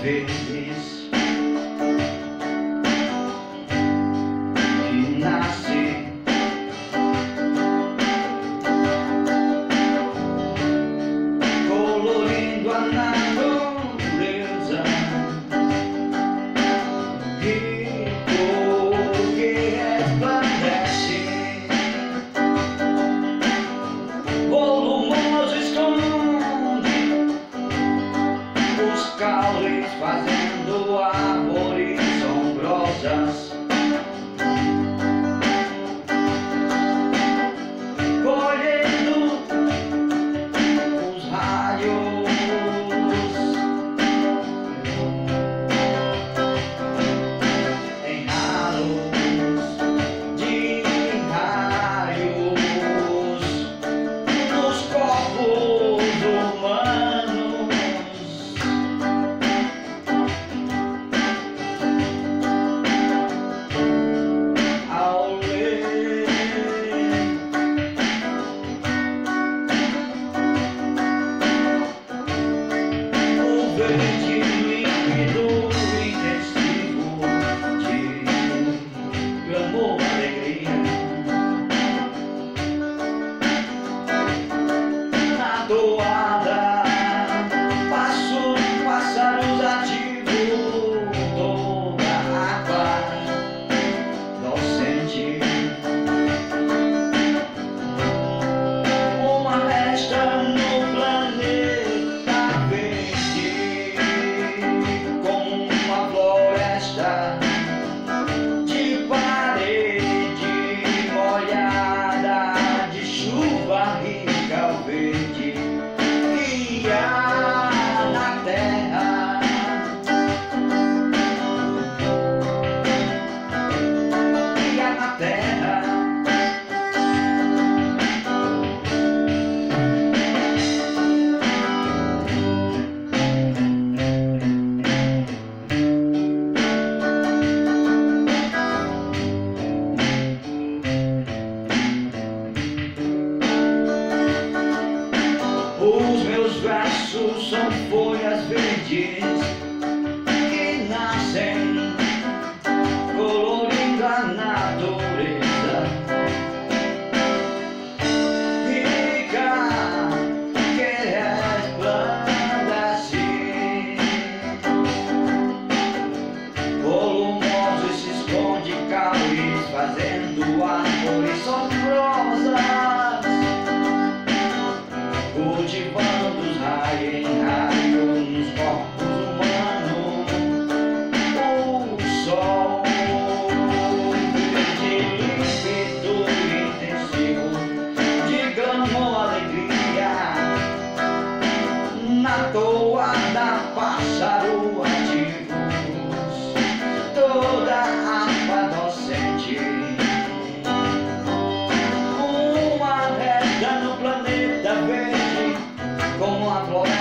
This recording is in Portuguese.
folhas Josh. Thank you. isso são folhas verdes que nascem colorindo a natureza. Rica que resplandece, volumoso se esconde caules, fazendo árvores sozinhas. agora.